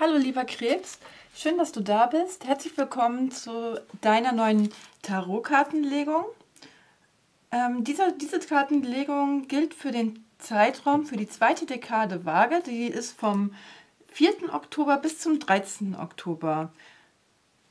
Hallo lieber Krebs, schön, dass du da bist. Herzlich willkommen zu deiner neuen Tarotkartenlegung. Ähm, diese, diese Kartenlegung gilt für den Zeitraum für die zweite Dekade Waage. Die ist vom 4. Oktober bis zum 13. Oktober.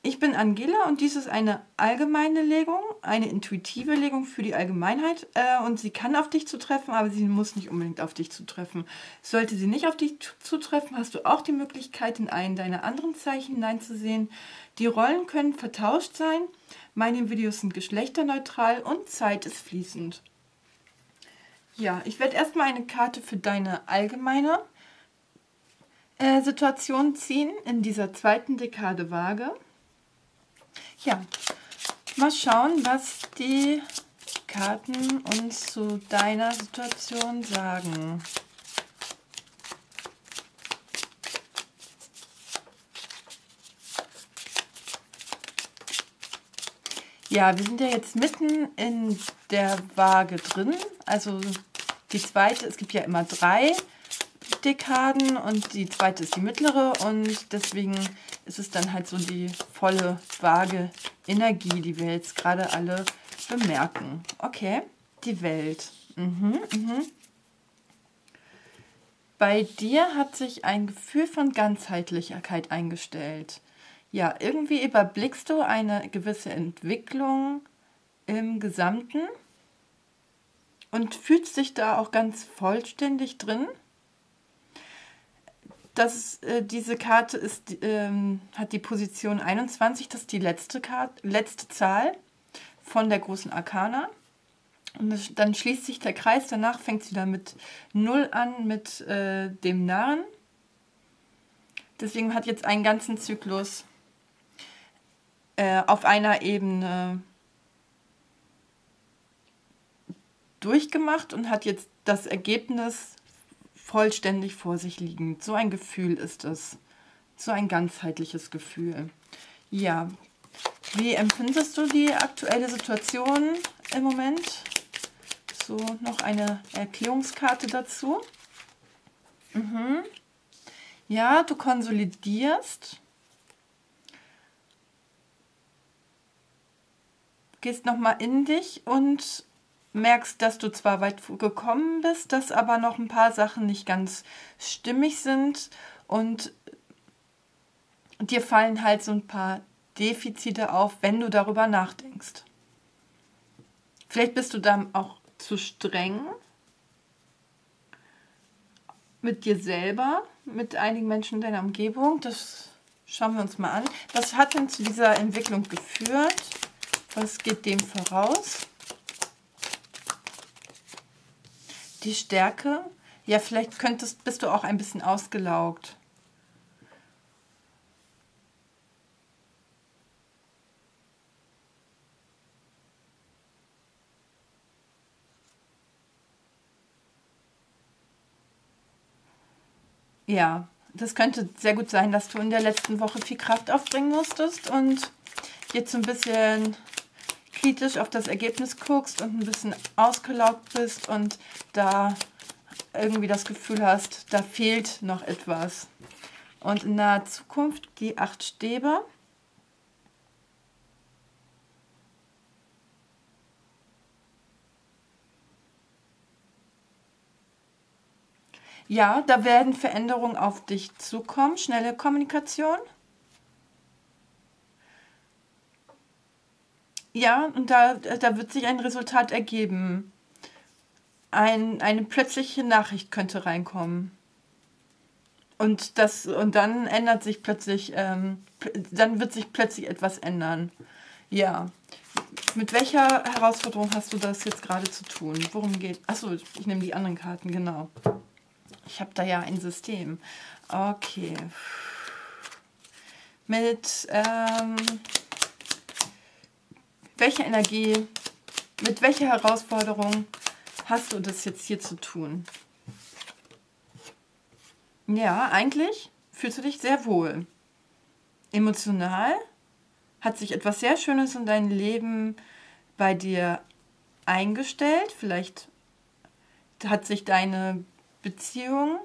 Ich bin Angela und dies ist eine allgemeine Legung, eine intuitive Legung für die Allgemeinheit äh, und sie kann auf dich zutreffen, aber sie muss nicht unbedingt auf dich zutreffen. Sollte sie nicht auf dich zutreffen, hast du auch die Möglichkeit, in einen deiner anderen Zeichen hineinzusehen. Die Rollen können vertauscht sein, meine Videos sind geschlechterneutral und Zeit ist fließend. Ja, ich werde erstmal eine Karte für deine allgemeine äh, Situation ziehen in dieser zweiten Dekade Waage. Mal schauen, was die Karten uns zu deiner Situation sagen. Ja, wir sind ja jetzt mitten in der Waage drin. Also die zweite, es gibt ja immer drei Dekaden und die zweite ist die mittlere und deswegen ist es dann halt so die volle vage Energie, die wir jetzt gerade alle bemerken. Okay, die Welt. Mhm, mhm. Bei dir hat sich ein Gefühl von Ganzheitlichkeit eingestellt. Ja, irgendwie überblickst du eine gewisse Entwicklung im Gesamten und fühlst dich da auch ganz vollständig drin dass äh, diese Karte ist, ähm, hat die Position 21, das ist die letzte, Karte, letzte Zahl von der großen Arkana. Und das, dann schließt sich der Kreis, danach fängt es wieder mit 0 an, mit äh, dem Narren. Deswegen hat jetzt einen ganzen Zyklus äh, auf einer Ebene durchgemacht und hat jetzt das Ergebnis vollständig vor sich liegend. So ein Gefühl ist es. So ein ganzheitliches Gefühl. Ja, wie empfindest du die aktuelle Situation im Moment? So, noch eine Erklärungskarte dazu. Mhm. Ja, du konsolidierst. Gehst nochmal in dich und merkst, dass du zwar weit gekommen bist, dass aber noch ein paar Sachen nicht ganz stimmig sind und dir fallen halt so ein paar Defizite auf, wenn du darüber nachdenkst. Vielleicht bist du dann auch zu streng mit dir selber, mit einigen Menschen in deiner Umgebung. Das schauen wir uns mal an. Was hat denn zu dieser Entwicklung geführt? Was geht dem voraus? Die Stärke? Ja, vielleicht könntest, bist du auch ein bisschen ausgelaugt. Ja, das könnte sehr gut sein, dass du in der letzten Woche viel Kraft aufbringen musstest und jetzt ein bisschen kritisch auf das Ergebnis guckst und ein bisschen ausgelaugt bist und da irgendwie das Gefühl hast, da fehlt noch etwas. Und in der Zukunft die acht Stäbe. Ja, da werden Veränderungen auf dich zukommen, schnelle Kommunikation. Ja, und da, da wird sich ein Resultat ergeben. Ein, eine plötzliche Nachricht könnte reinkommen. Und, das, und dann ändert sich plötzlich, ähm, dann wird sich plötzlich etwas ändern. Ja. Mit welcher Herausforderung hast du das jetzt gerade zu tun? Worum geht? Achso, ich nehme die anderen Karten, genau. Ich habe da ja ein System. Okay. Mit ähm, welche Energie, mit welcher Herausforderung hast du das jetzt hier zu tun? Ja, eigentlich fühlst du dich sehr wohl. Emotional hat sich etwas sehr Schönes in dein Leben bei dir eingestellt. Vielleicht hat sich deine Beziehung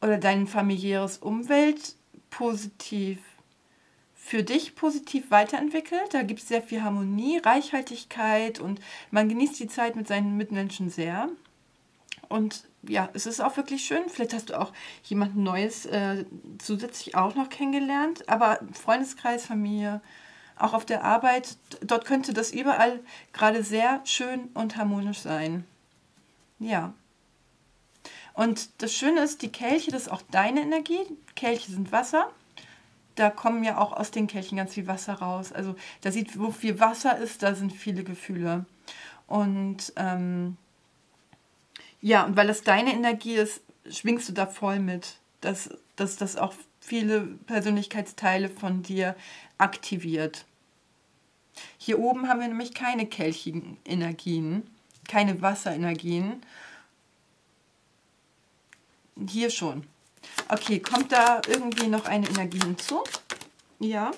oder dein familiäres Umwelt positiv für dich positiv weiterentwickelt. Da gibt es sehr viel Harmonie, Reichhaltigkeit und man genießt die Zeit mit seinen Mitmenschen sehr. Und ja, es ist auch wirklich schön. Vielleicht hast du auch jemand Neues äh, zusätzlich auch noch kennengelernt. Aber Freundeskreis, Familie, auch auf der Arbeit, dort könnte das überall gerade sehr schön und harmonisch sein. Ja. Und das Schöne ist, die Kelche, das ist auch deine Energie. Kelche sind Wasser. Da kommen ja auch aus den Kelchen ganz viel Wasser raus. Also da sieht, wo viel Wasser ist, da sind viele Gefühle. Und ähm, ja, und weil das deine Energie ist, schwingst du da voll mit, dass, dass das auch viele Persönlichkeitsteile von dir aktiviert. Hier oben haben wir nämlich keine kelchigen Energien, keine Wasserenergien. Hier schon. Okay, kommt da irgendwie noch eine Energie hinzu? Ja.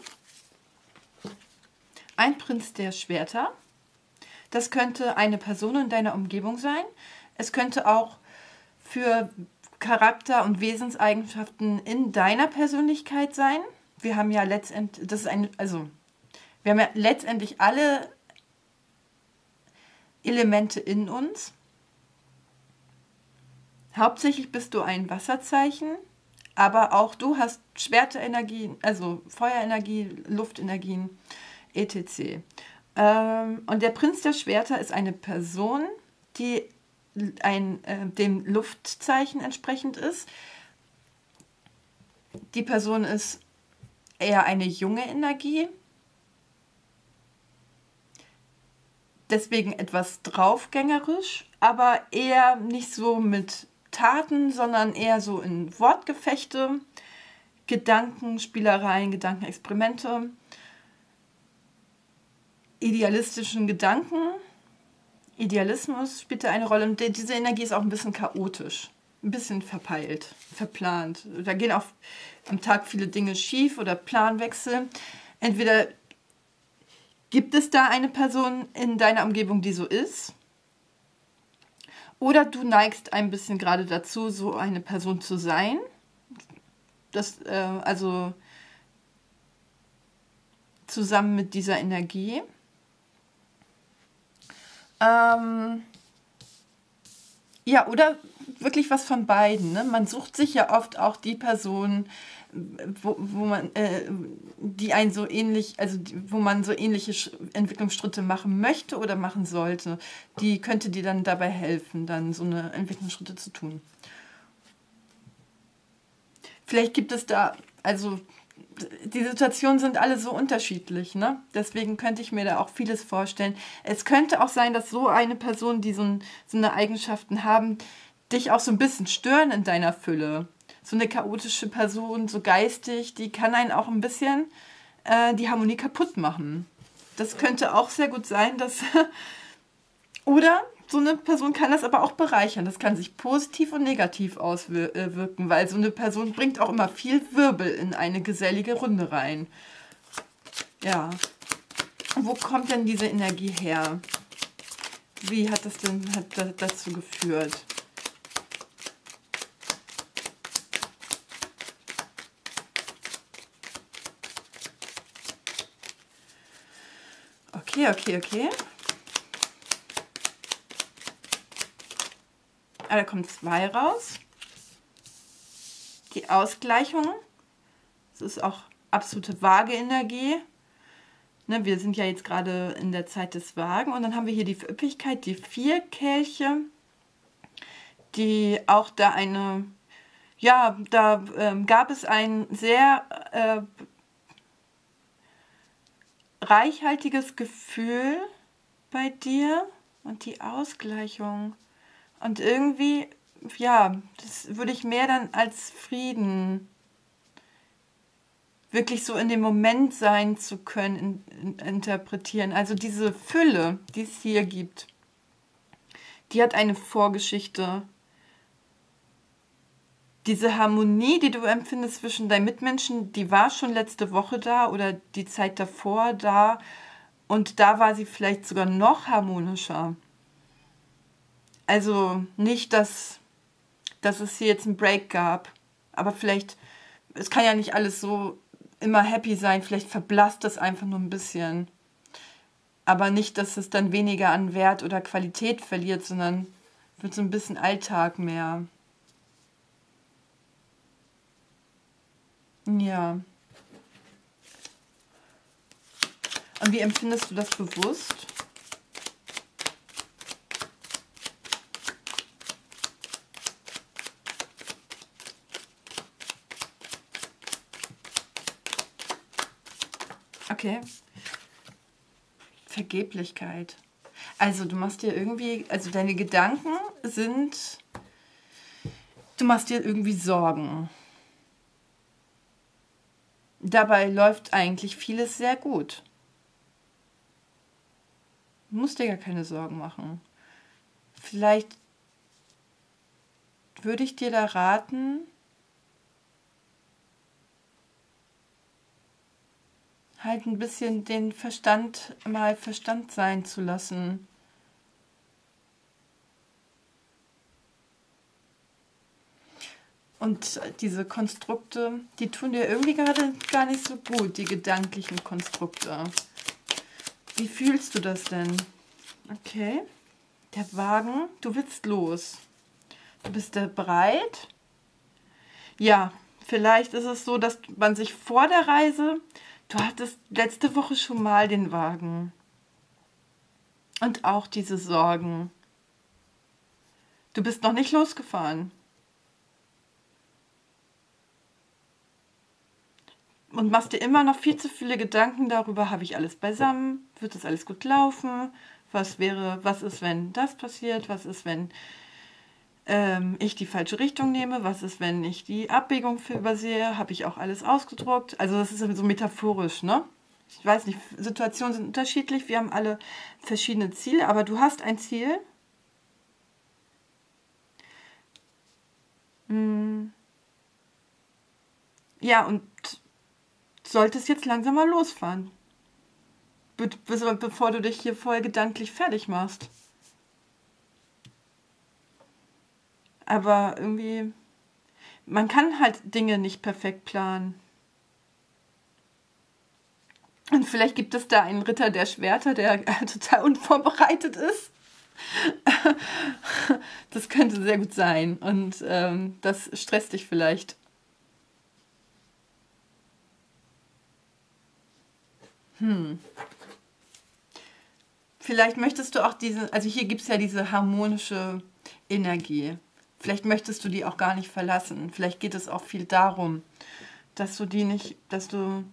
Ein Prinz der Schwerter. Das könnte eine Person in deiner Umgebung sein. Es könnte auch für Charakter- und Wesenseigenschaften in deiner Persönlichkeit sein. Wir haben ja letztendlich, das ist ein, also wir haben ja letztendlich alle Elemente in uns. Hauptsächlich bist du ein Wasserzeichen, aber auch du hast Schwerterenergien, also Feuerenergie, Luftenergien, etc. Ähm, und der Prinz der Schwerter ist eine Person, die ein, äh, dem Luftzeichen entsprechend ist. Die Person ist eher eine junge Energie, deswegen etwas draufgängerisch, aber eher nicht so mit Taten, sondern eher so in Wortgefechte, Gedankenspielereien, Gedankenexperimente, idealistischen Gedanken. Idealismus spielt da eine Rolle und diese Energie ist auch ein bisschen chaotisch, ein bisschen verpeilt, verplant. Da gehen auch am Tag viele Dinge schief oder Planwechsel. Entweder gibt es da eine Person in deiner Umgebung, die so ist oder du neigst ein bisschen gerade dazu, so eine Person zu sein. Das, äh, also zusammen mit dieser Energie. Ähm, ja, oder wirklich was von beiden. Ne? Man sucht sich ja oft auch die Person, wo, wo man, äh, die einen so ähnlich, also wo man so ähnliche Entwicklungsschritte machen möchte oder machen sollte, die könnte dir dann dabei helfen, dann so eine Entwicklungsschritte zu tun. Vielleicht gibt es da, also die Situationen sind alle so unterschiedlich, ne? Deswegen könnte ich mir da auch vieles vorstellen. Es könnte auch sein, dass so eine Person, die so, ein, so eine Eigenschaften haben, dich auch so ein bisschen stören in deiner Fülle so eine chaotische Person, so geistig, die kann einen auch ein bisschen äh, die Harmonie kaputt machen. Das könnte auch sehr gut sein, dass. oder so eine Person kann das aber auch bereichern. Das kann sich positiv und negativ auswirken, weil so eine Person bringt auch immer viel Wirbel in eine gesellige Runde rein. Ja. Wo kommt denn diese Energie her? Wie hat das denn hat dazu geführt? Okay, okay, okay. Ah, da kommen zwei raus. Die Ausgleichung. Das ist auch absolute Waage-Energie. Ne, wir sind ja jetzt gerade in der Zeit des Wagen. Und dann haben wir hier die Üppigkeit, die vier Kelche, die auch da eine, ja, da ähm, gab es ein sehr äh, reichhaltiges Gefühl bei dir und die Ausgleichung. Und irgendwie, ja, das würde ich mehr dann als Frieden wirklich so in dem Moment sein zu können, in, in, interpretieren. Also diese Fülle, die es hier gibt, die hat eine Vorgeschichte diese Harmonie, die du empfindest zwischen deinen Mitmenschen, die war schon letzte Woche da oder die Zeit davor da und da war sie vielleicht sogar noch harmonischer. Also nicht, dass, dass es hier jetzt einen Break gab, Aber vielleicht, es kann ja nicht alles so immer happy sein, vielleicht verblasst das einfach nur ein bisschen. Aber nicht, dass es dann weniger an Wert oder Qualität verliert, sondern wird so ein bisschen Alltag mehr. Ja. Und wie empfindest du das bewusst? Okay. Vergeblichkeit. Also du machst dir irgendwie, also deine Gedanken sind, du machst dir irgendwie Sorgen. Dabei läuft eigentlich vieles sehr gut. Du musst dir gar keine Sorgen machen. Vielleicht würde ich dir da raten, halt ein bisschen den Verstand mal Verstand sein zu lassen. Und diese Konstrukte, die tun dir irgendwie gerade gar nicht so gut, die gedanklichen Konstrukte. Wie fühlst du das denn? Okay. Der Wagen, du willst los. Du bist da bereit? Ja, vielleicht ist es so, dass man sich vor der Reise Du hattest letzte Woche schon mal den Wagen. Und auch diese Sorgen. Du bist noch nicht losgefahren. Und machst dir immer noch viel zu viele Gedanken darüber, habe ich alles beisammen, wird das alles gut laufen, was wäre, was ist, wenn das passiert, was ist, wenn ähm, ich die falsche Richtung nehme, was ist, wenn ich die Abbiegung für übersehe, habe ich auch alles ausgedruckt. Also das ist so metaphorisch, ne? Ich weiß nicht, Situationen sind unterschiedlich, wir haben alle verschiedene Ziele, aber du hast ein Ziel. Hm. Ja, und solltest jetzt langsam mal losfahren. Be bevor du dich hier voll gedanklich fertig machst. Aber irgendwie, man kann halt Dinge nicht perfekt planen. Und vielleicht gibt es da einen Ritter der Schwerter, der total unvorbereitet ist. Das könnte sehr gut sein. Und ähm, das stresst dich vielleicht. Hm. Vielleicht möchtest du auch diese, also hier gibt es ja diese harmonische Energie. Vielleicht möchtest du die auch gar nicht verlassen. Vielleicht geht es auch viel darum, dass du die nicht, dass du,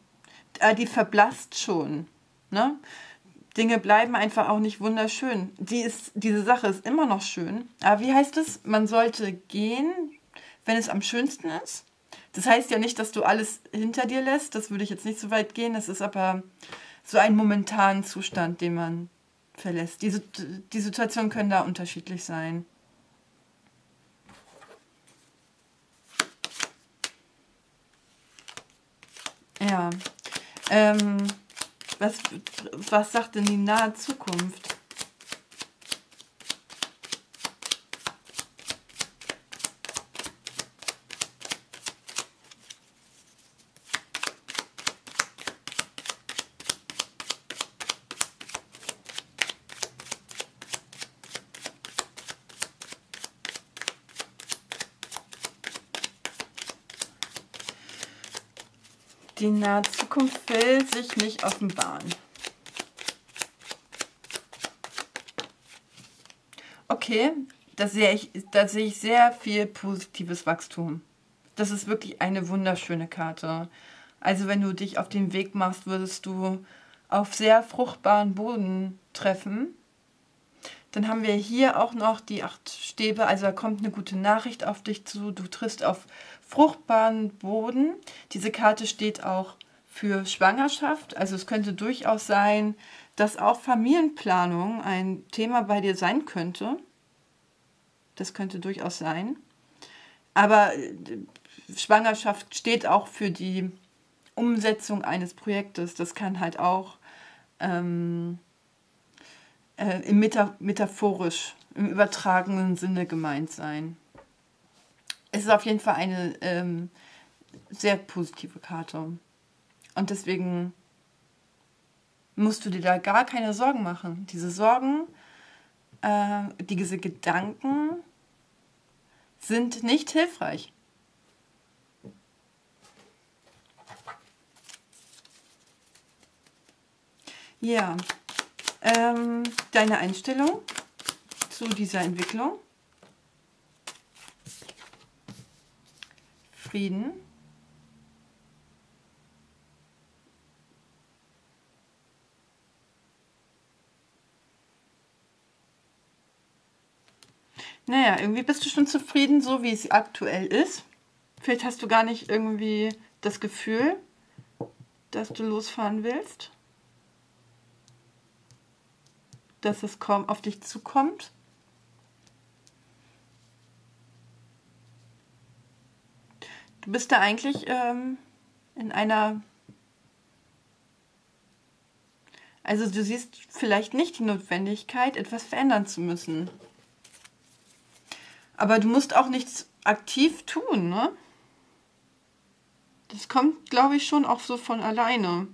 äh, die verblasst schon. Ne? Dinge bleiben einfach auch nicht wunderschön. Die ist, diese Sache ist immer noch schön. Aber wie heißt es? Man sollte gehen, wenn es am schönsten ist. Das heißt ja nicht, dass du alles hinter dir lässt. Das würde ich jetzt nicht so weit gehen. Das ist aber so ein momentanen Zustand, den man verlässt. Die, die Situationen können da unterschiedlich sein. Ja. Ähm, was, was sagt denn die nahe Zukunft? Die nahe Zukunft will sich nicht offenbaren. Okay, da sehe, ich, da sehe ich sehr viel positives Wachstum. Das ist wirklich eine wunderschöne Karte. Also wenn du dich auf den Weg machst, würdest du auf sehr fruchtbaren Boden treffen. Dann haben wir hier auch noch die acht Stäbe, also da kommt eine gute Nachricht auf dich zu. Du triffst auf fruchtbaren Boden. Diese Karte steht auch für Schwangerschaft. Also es könnte durchaus sein, dass auch Familienplanung ein Thema bei dir sein könnte. Das könnte durchaus sein. Aber äh, Schwangerschaft steht auch für die Umsetzung eines Projektes. Das kann halt auch ähm, äh, im Meta metaphorisch, im übertragenen Sinne gemeint sein. es ist auf jeden Fall eine ähm, sehr positive Karte. Und deswegen musst du dir da gar keine Sorgen machen. Diese Sorgen, äh, diese Gedanken sind nicht hilfreich. Ja, ähm, deine Einstellung zu dieser Entwicklung. Frieden. Naja, irgendwie bist du schon zufrieden, so wie es aktuell ist. Vielleicht hast du gar nicht irgendwie das Gefühl, dass du losfahren willst. Dass es auf dich zukommt. Du bist da eigentlich ähm, in einer... Also du siehst vielleicht nicht die Notwendigkeit, etwas verändern zu müssen. Aber du musst auch nichts aktiv tun, ne? Das kommt, glaube ich, schon auch so von alleine.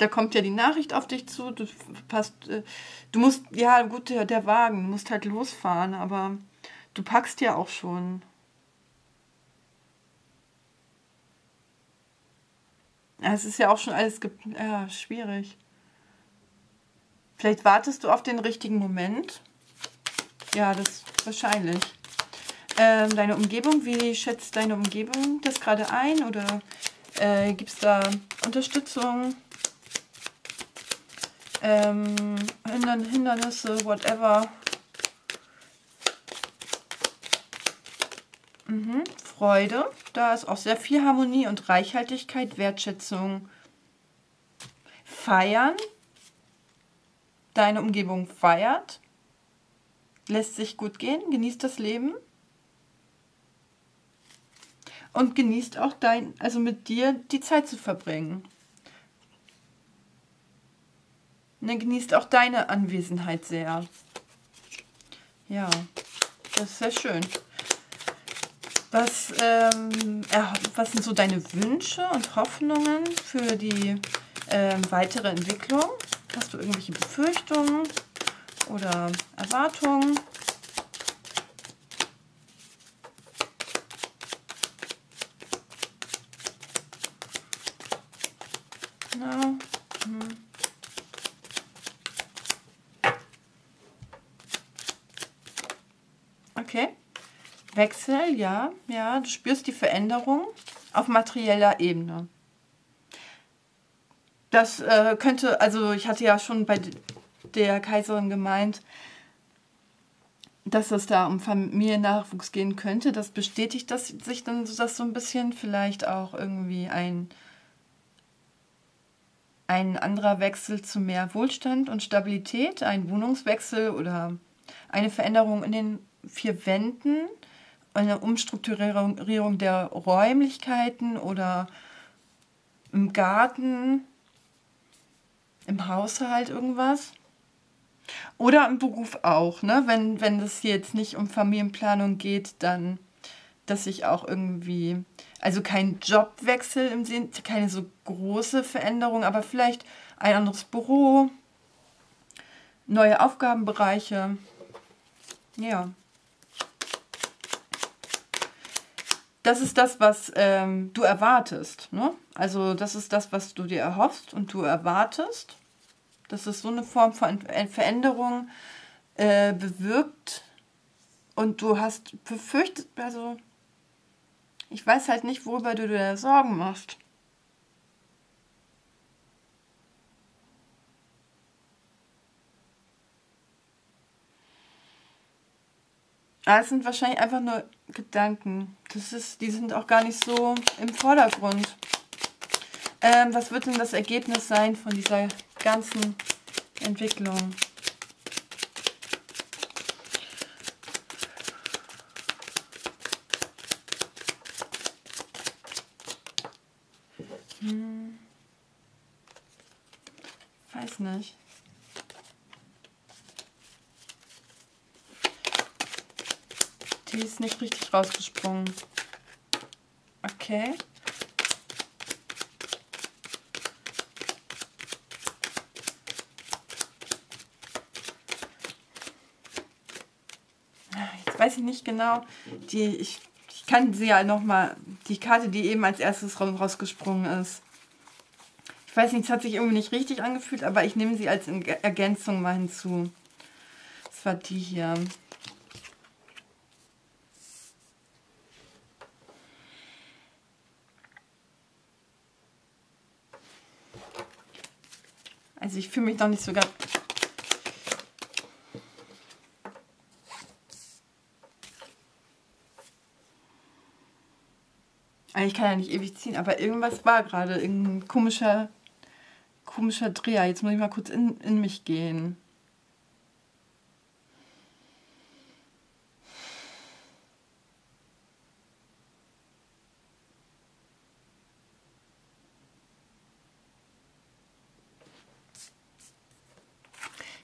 Da kommt ja die Nachricht auf dich zu, du passt, äh, du musst, ja gut, der, der Wagen, du musst halt losfahren, aber du packst ja auch schon. Es ist ja auch schon alles ja, schwierig. Vielleicht wartest du auf den richtigen Moment. Ja, das wahrscheinlich. Ähm, deine Umgebung, wie schätzt deine Umgebung das gerade ein? Oder äh, gibt es da Unterstützung? Ähm, Hindernisse, whatever. Mhm. Freude. Da ist auch sehr viel Harmonie und Reichhaltigkeit, Wertschätzung. Feiern. Deine Umgebung feiert. Lässt sich gut gehen, genießt das Leben und genießt auch dein, also mit dir die Zeit zu verbringen. Dann genießt auch deine Anwesenheit sehr. Ja, das ist sehr schön. Was, ähm, was sind so deine Wünsche und Hoffnungen für die ähm, weitere Entwicklung? Hast du irgendwelche Befürchtungen oder Erwartungen? Wechsel, ja, ja, du spürst die Veränderung auf materieller Ebene. Das äh, könnte, also ich hatte ja schon bei der Kaiserin gemeint, dass es da um Familiennachwuchs gehen könnte. Das bestätigt das, sich dann das so ein bisschen. Vielleicht auch irgendwie ein, ein anderer Wechsel zu mehr Wohlstand und Stabilität, ein Wohnungswechsel oder eine Veränderung in den vier Wänden eine Umstrukturierung der Räumlichkeiten oder im Garten, im Haushalt irgendwas. Oder im Beruf auch, ne? Wenn, wenn es jetzt nicht um Familienplanung geht, dann, dass ich auch irgendwie, also kein Jobwechsel im Sinne, keine so große Veränderung, aber vielleicht ein anderes Büro, neue Aufgabenbereiche. Ja. Das ist das, was ähm, du erwartest. Ne? Also das ist das, was du dir erhoffst und du erwartest. Dass es so eine Form von Veränderung äh, bewirkt. Und du hast befürchtet, also ich weiß halt nicht, worüber du dir Sorgen machst. Ah, es sind wahrscheinlich einfach nur Gedanken. Das ist, die sind auch gar nicht so im Vordergrund. Ähm, was wird denn das Ergebnis sein von dieser ganzen Entwicklung? Hm. Weiß nicht. Die ist nicht richtig rausgesprungen. Okay. Jetzt weiß ich nicht genau, die, ich, ich kann sie ja nochmal, die Karte, die eben als erstes rausgesprungen ist. Ich weiß nicht, es hat sich irgendwie nicht richtig angefühlt, aber ich nehme sie als Ergänzung mal hinzu. Das war die hier. Ich fühle mich noch nicht so ganz... Also ich kann ja nicht ewig ziehen, aber irgendwas war gerade. Irgendein komischer, komischer Dreher. Jetzt muss ich mal kurz in, in mich gehen.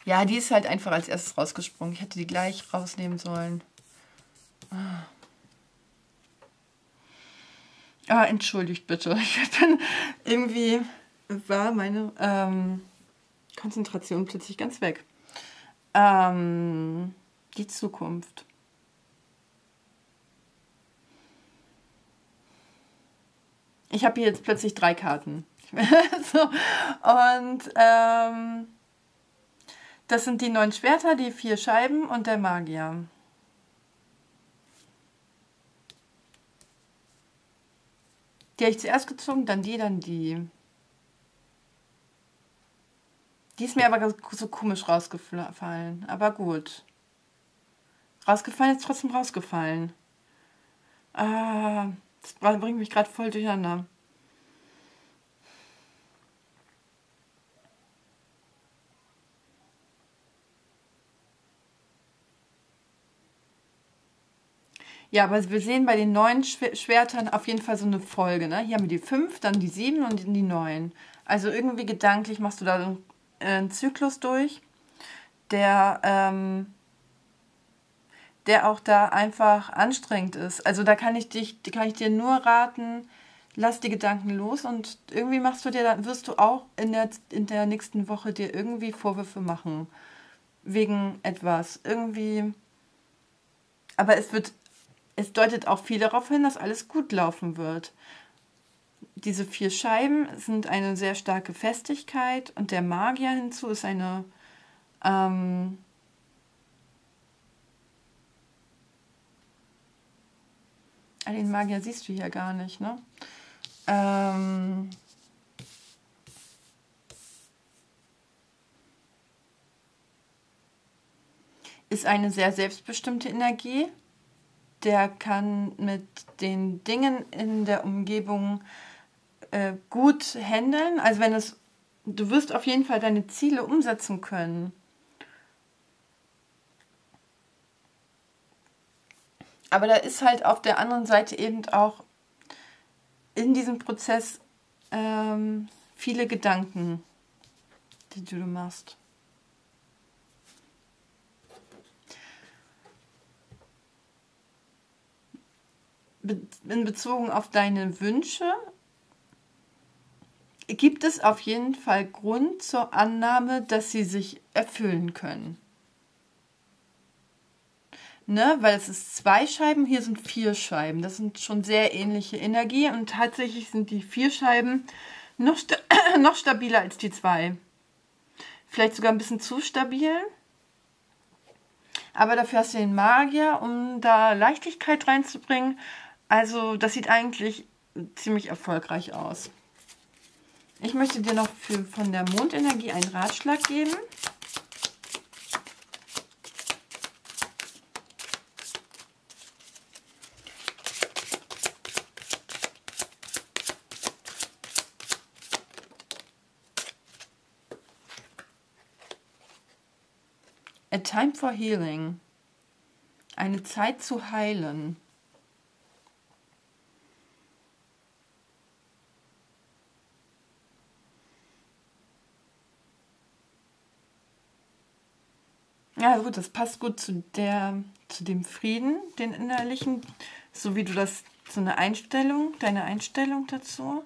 Ja, die ist halt einfach als erstes rausgesprungen. Ich hätte die gleich rausnehmen sollen. Ah, ah entschuldigt bitte. Ich bin irgendwie war meine ähm, Konzentration plötzlich ganz weg. Ähm, die Zukunft. Ich habe hier jetzt plötzlich drei Karten. so, und ähm, das sind die neun Schwerter, die vier Scheiben und der Magier. Die habe ich zuerst gezogen, dann die, dann die. Die ist mir aber so komisch rausgefallen. Aber gut. Rausgefallen ist trotzdem rausgefallen. Ah, das bringt mich gerade voll durcheinander. Ja, aber wir sehen bei den neuen Schwertern auf jeden Fall so eine Folge. Ne? Hier haben wir die 5, dann die 7 und die 9. Also irgendwie gedanklich machst du da einen Zyklus durch, der, ähm, der auch da einfach anstrengend ist. Also da kann ich, dich, kann ich dir nur raten, lass die Gedanken los und irgendwie machst du dir, dann wirst du auch in der, in der nächsten Woche dir irgendwie Vorwürfe machen. Wegen etwas. Irgendwie. Aber es wird es deutet auch viel darauf hin, dass alles gut laufen wird. Diese vier Scheiben sind eine sehr starke Festigkeit und der Magier hinzu ist eine ähm, ah, den Magier siehst du hier gar nicht, ne? Ähm, ist eine sehr selbstbestimmte Energie der kann mit den Dingen in der Umgebung äh, gut handeln. Also wenn es, du wirst auf jeden Fall deine Ziele umsetzen können. Aber da ist halt auf der anderen Seite eben auch in diesem Prozess ähm, viele Gedanken, die du machst. In Bezug auf deine Wünsche gibt es auf jeden Fall Grund zur Annahme, dass sie sich erfüllen können. Ne, weil es ist zwei Scheiben, hier sind vier Scheiben. Das sind schon sehr ähnliche Energie und tatsächlich sind die vier Scheiben noch, sta noch stabiler als die zwei. Vielleicht sogar ein bisschen zu stabil. Aber dafür hast du den Magier, um da Leichtigkeit reinzubringen also das sieht eigentlich ziemlich erfolgreich aus. Ich möchte dir noch für, von der Mondenergie einen Ratschlag geben. A time for healing. Eine Zeit zu heilen. Ja, gut, das passt gut zu, der, zu dem Frieden, den innerlichen, so wie du das so eine Einstellung, deine Einstellung dazu.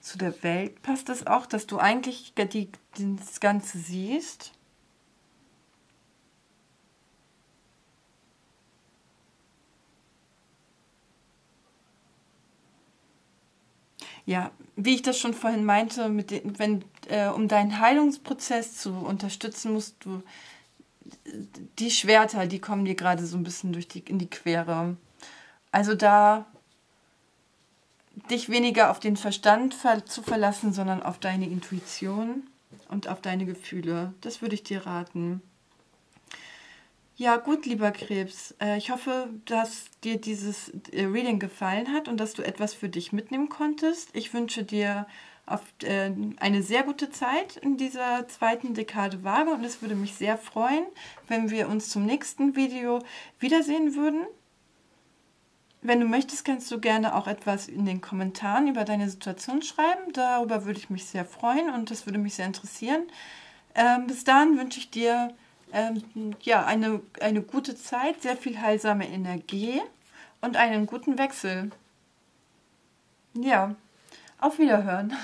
Zu der Welt passt es auch, dass du eigentlich das Ganze siehst. Ja, wie ich das schon vorhin meinte, mit den, wenn, äh, um deinen Heilungsprozess zu unterstützen, musst du die Schwerter, die kommen dir gerade so ein bisschen durch die, in die Quere. Also da dich weniger auf den Verstand zu verlassen, sondern auf deine Intuition und auf deine Gefühle. Das würde ich dir raten. Ja, gut, lieber Krebs. Äh, ich hoffe, dass dir dieses äh, Reading gefallen hat und dass du etwas für dich mitnehmen konntest. Ich wünsche dir äh, eine sehr gute Zeit in dieser zweiten Dekade Waage und es würde mich sehr freuen, wenn wir uns zum nächsten Video wiedersehen würden. Wenn du möchtest, kannst du gerne auch etwas in den Kommentaren über deine Situation schreiben. Darüber würde ich mich sehr freuen und das würde mich sehr interessieren. Ähm, bis dahin wünsche ich dir ähm, ja, eine, eine gute Zeit, sehr viel heilsame Energie und einen guten Wechsel. Ja, auf Wiederhören.